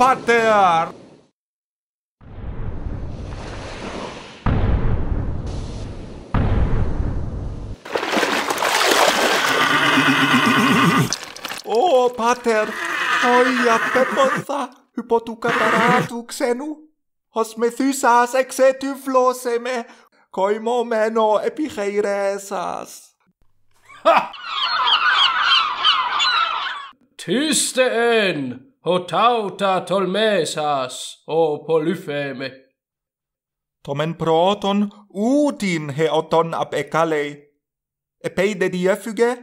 Πάτερ! Ω, Πάτερ, όλοι απέπονθα υπό του καταράτου ξένου. Ως μεθύσας εξετύφλωσε με κοημωμένο επιχειρέσας. χειρέσας. Tyste! ο τάουτα τολμέσας, ο πολυφέμε. Το μεν προότον ούτιν εωτον απ' εκάλεϊ. Επέιδε diefuge,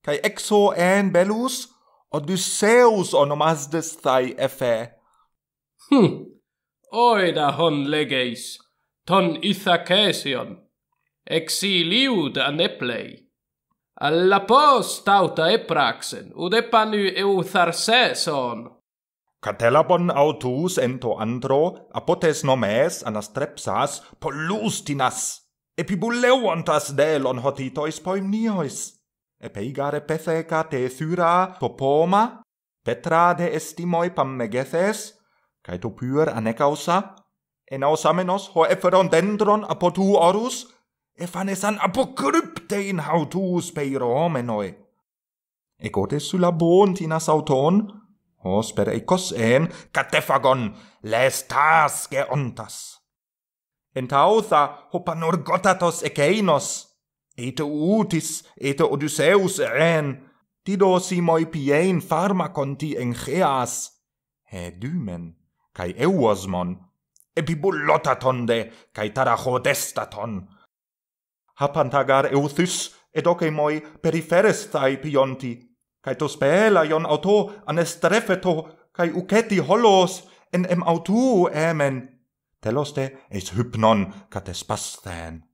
καί exo en belus, Odysseus onomasdes thai efe. Hm, oida hon legeis, ton ithacesion, exiliud aneplei. Alla post tauta epraxen, ud epanu eutharseson. Catelabon autus ento andro apotes nomes anastrepsas pollustinas epibuleuontas delon hotitois poimniois epeigare petheca te thyra popoma petra de estimoi pammegethes cae to pyr anecausa? Enausamenos ho eferon dendron apotu orus efanesan apokryptein hautus peiro homenoi egotes sulla bontinas auton os per eikos en catefagon les tas ge ontas. Hopanor gotatos ekeinos, eto utis, eto odysseus en, didosi moi pien pharmaconti en geas, he dymen, kai euosmon, epibullotaton de, kai tarachodestaton. Hapantagar euthys, edoke moi periferestai pionti, kai to spela ion auto anestrefeto kai uketi holos en em autu emen teloste es hypnon katespastan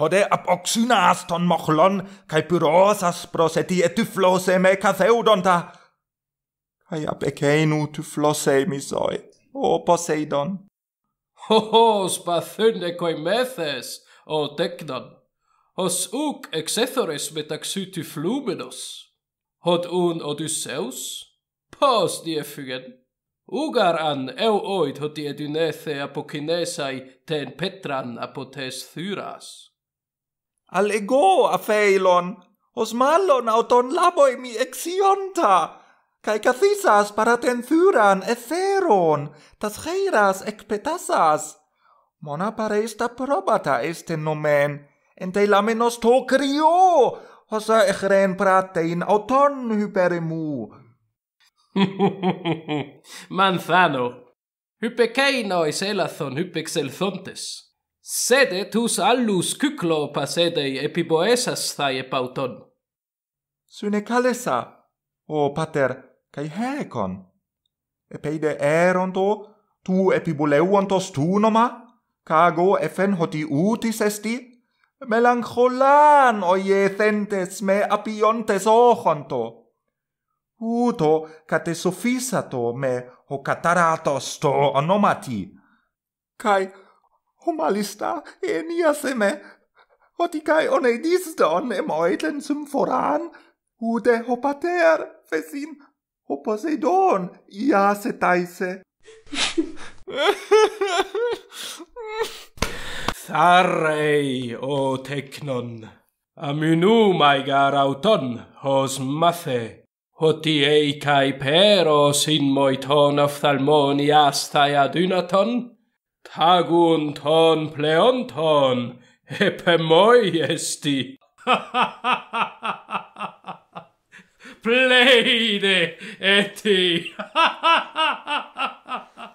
Hode ap oxynas ton mochlon, kai pyrosas proseti et tyflose me catheudonta. Kai ap ecenu tyflose misoi, o Poseidon. Ho ho, spathunde koi methes, o tekdon. Hos uk exethores metaxy tyfluminos hot un Odysseus, pos diefugen. ugar an eu oid hot die dynethe apokinesai ten petran apotes thyras. Al ego afeilon, os malon auton laboi mi exionta, kai kathisas paraten thyran etheron, tas heiras ekpetasas. Mona pareista probata este nomen, ente lamenos to krio, hosa echren pratein auton هيبرمو Manzano. hypekeinoi elathon hypexelthontes. Sede tus allus kyklo pasedei epiboesas thai epauton. Sune calesa, o pater, cae hecon. Epeide eronto, tu epibuleuontos tunoma, cago efen hoti utis esti, melancholan oiecentes me apiontes ochonto. Uto cate sophisato me ho cataratos to onomati. Kai homalista enias me otikai onedisdon em oiten symphoran ude ho pater fesin ho poseidon iace taise. Sarei, o Teknon, aminu maigar auton, hos mathe, hoti cae peros in moiton ophthalmoni astai adunaton, tagun ton pleonton, epemoi esti. Pleide eti!